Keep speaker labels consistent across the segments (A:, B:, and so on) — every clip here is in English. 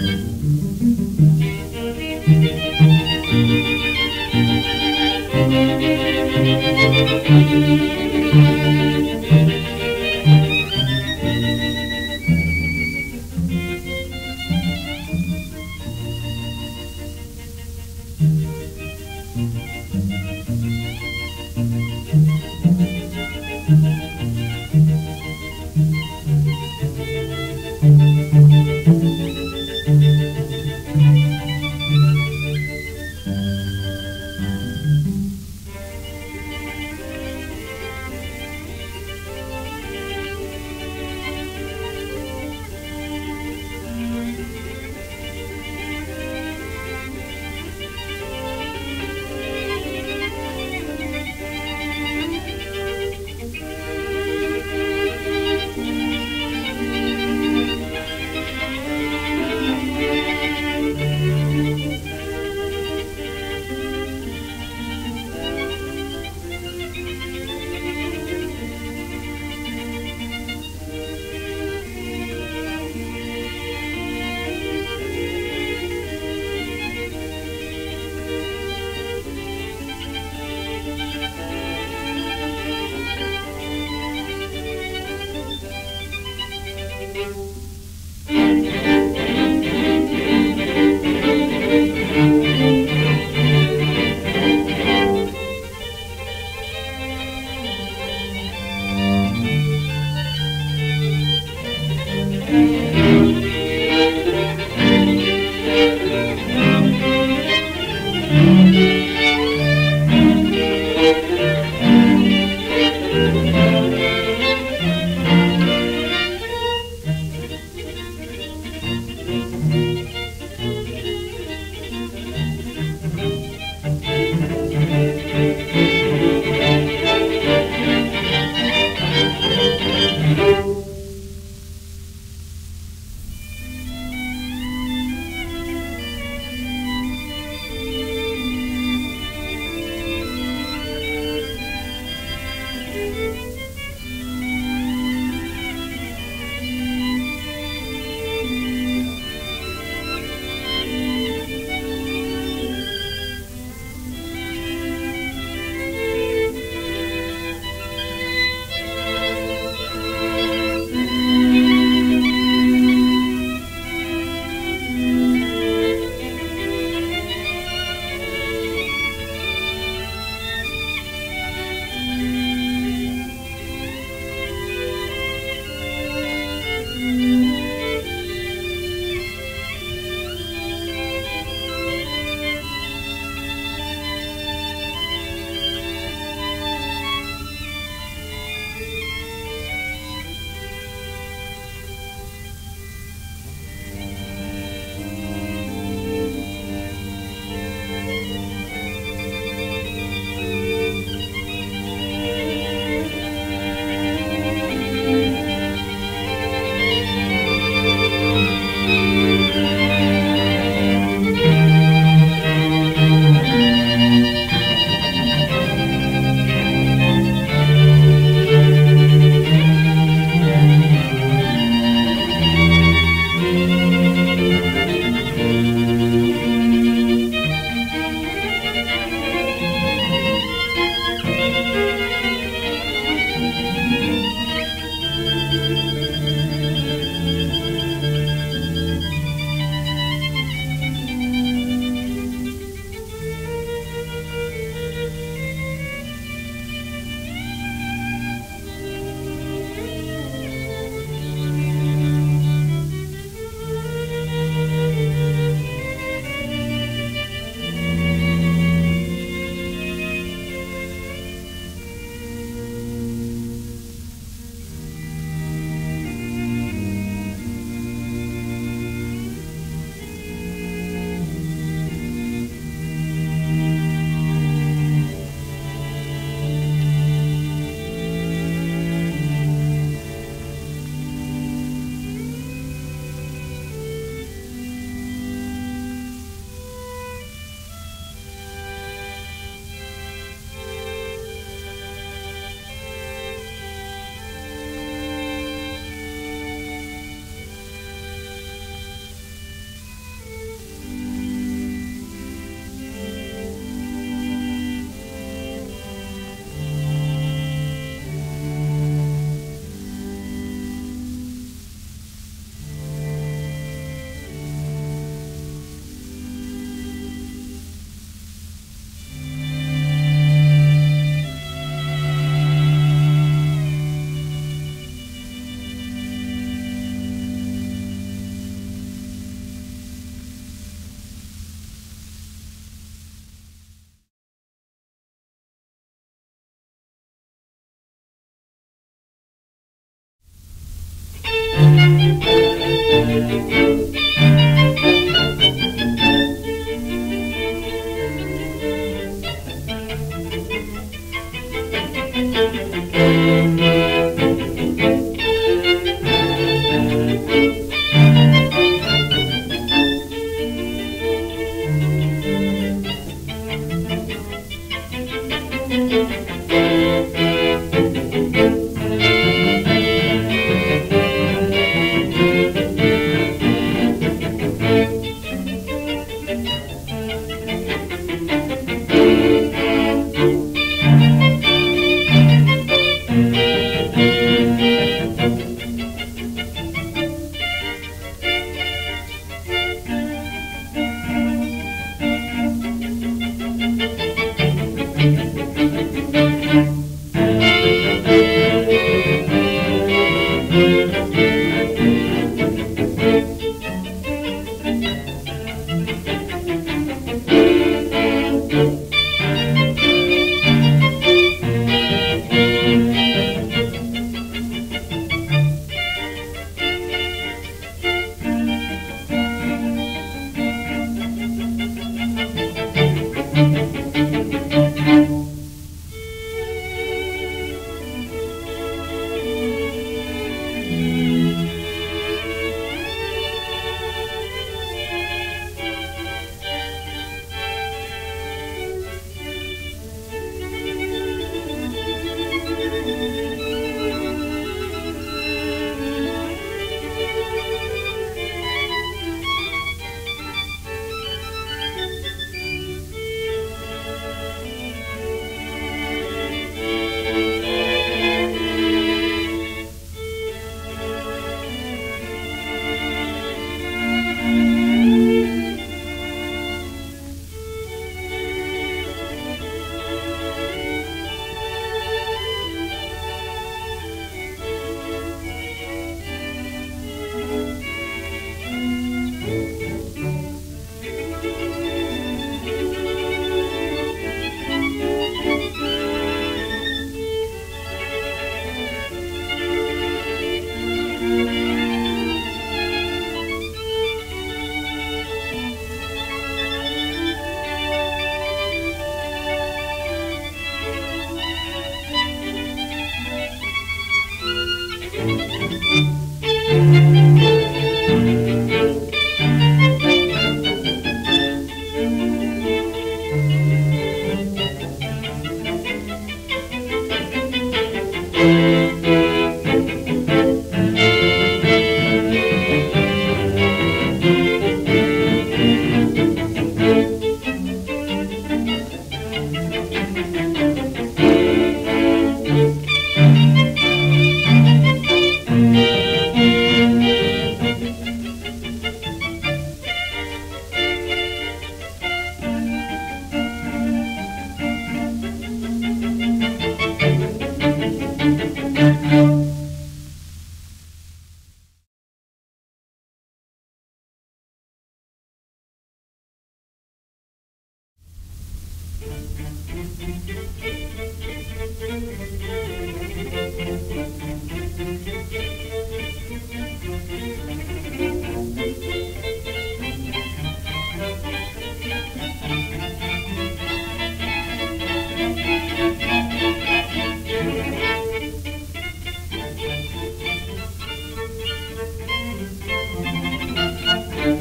A: Thank you.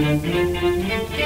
A: Thank